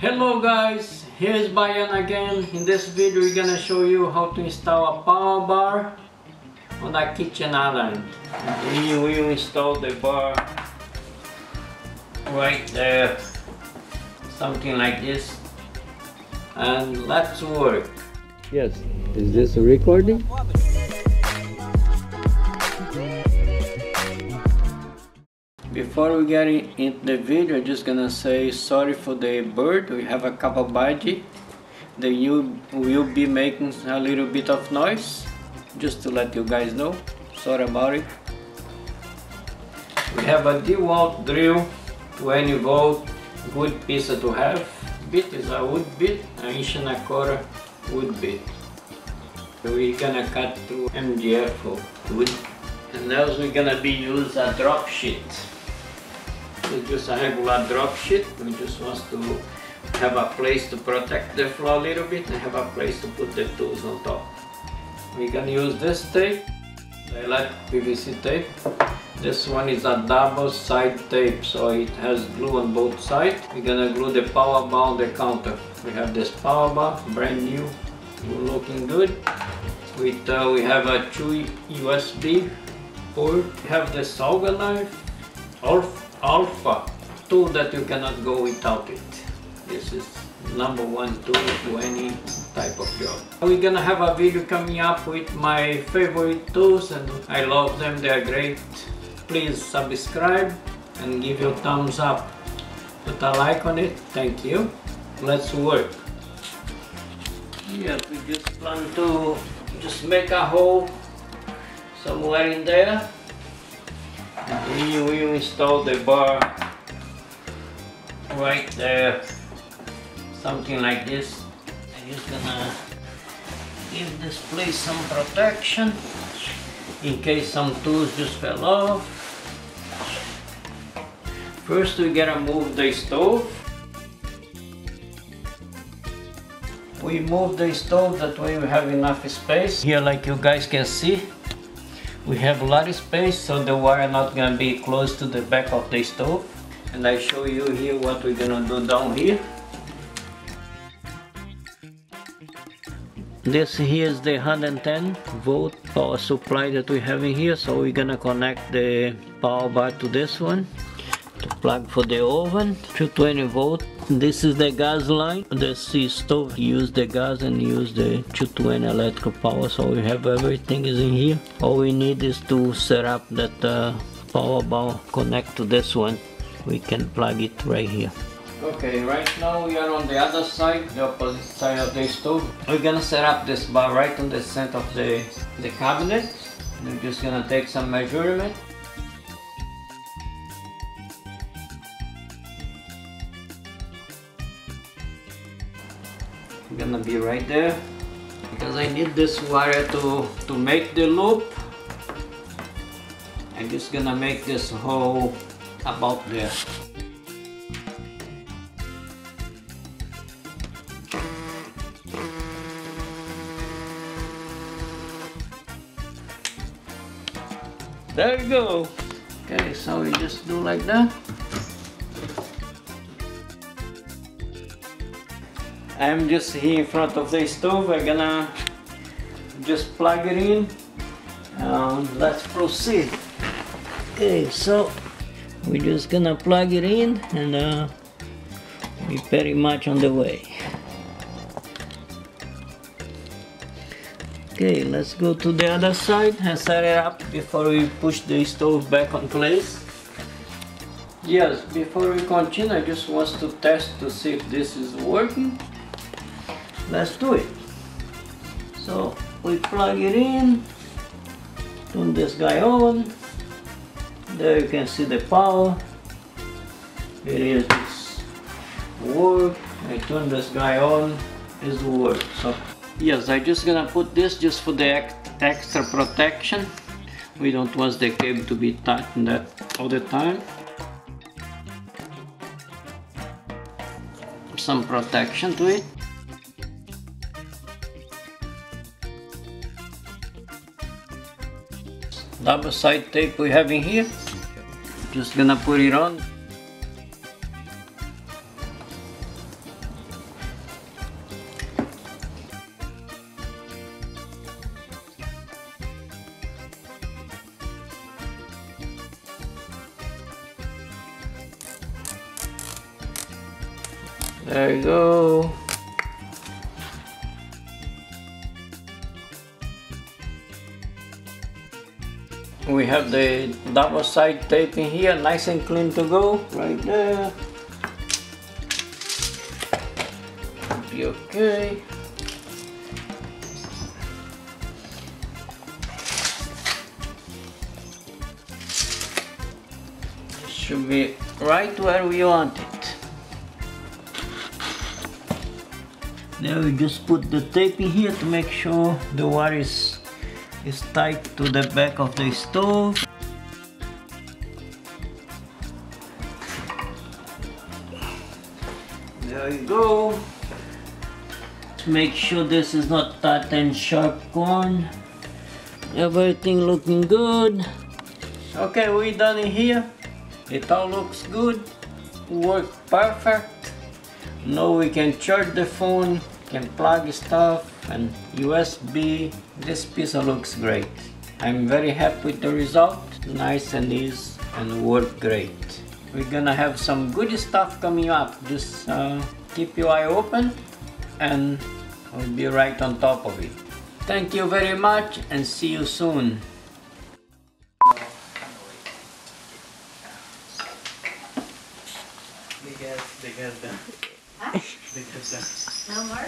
Hello guys, here's Bahiano again. In this video we're gonna show you how to install a power bar on a kitchen island. We will install the bar right there, something like this. And let's work. Yes, is this a recording? Before we get into the video, I'm just gonna say sorry for the bird. We have a couple budgie. They will be making a little bit of noise, just to let you guys know. Sorry about it. We have a DeWalt drill, 20 volt, good piece to have. Bit is a wood bit, an inch and a quarter wood bit. We're gonna cut through MDF wood. And now we're gonna be use a drop sheet it's just a regular drop sheet. We just want to have a place to protect the floor a little bit and have a place to put the tools on top. We can use this tape, I like PVC tape. This one is a double side tape, so it has glue on both sides. We're gonna glue the power bar on the counter. We have this power bar, brand new, looking good. With, uh, we have a two USB port. We have the Sauger knife, all alpha tool that you cannot go without it. This is number one tool to any type of job. We're gonna have a video coming up with my favorite tools and I love them, they're great. Please subscribe and give your thumbs up. Put a like on it, thank you. Let's work. Yes, we just plan to just make a hole somewhere in there we will install the bar right there. Something like this. I'm just gonna give this place some protection in case some tools just fell off. First we gotta move the stove. We move the stove that way we have enough space. Here like you guys can see we have a lot of space so the wire not gonna be close to the back of the stove. And I show you here what we're gonna do down here. This here is the 110 volt power supply that we have in here. So we're gonna connect the power bar to this one to plug for the oven 220 volt this is the gas line the C stove use the gas and use the 220 electrical power so we have everything is in here all we need is to set up that uh, power bar connect to this one we can plug it right here Okay, right now we are on the other side, the opposite side of the stove. We're gonna set up this bar right on the center of the, the cabinet. We're just gonna take some measurement. Gonna be right there. Because I need this wire to to make the loop. I'm just gonna make this hole about there. There you go. Okay so we just do like that I'm just here in front of the stove. I'm gonna just plug it in and let's proceed. Okay so we're just gonna plug it in and uh, we're very much on the way. Okay let's go to the other side and set it up before we push the stove back on place. Yes before we continue I just want to test to see if this is working let's do it. So we plug it in turn this guy on. There you can see the power. It is work. I turn this guy on. Is work. So yes I just gonna put this just for the extra protection. We don't want the cable to be tightened that all the time. Some protection to it double side tape we have in here. Just gonna put it on. There you go. We have the double side tape in here, nice and clean to go, right there. Be okay. Should be right where we want it. Now we just put the tape in here to make sure the wire is, is tied to the back of the stove. There you go. Make sure this is not tight and sharp corn. Everything looking good. Okay, we done in here. It all looks good. Work perfect. Now we can charge the phone, can plug stuff and USB. This piece looks great. I'm very happy with the result. Nice and easy and work great. We're gonna have some good stuff coming up. Just uh, keep your eye open and I'll be right on top of it. Thank you very much and see you soon. They get, they get them. They get them. No more?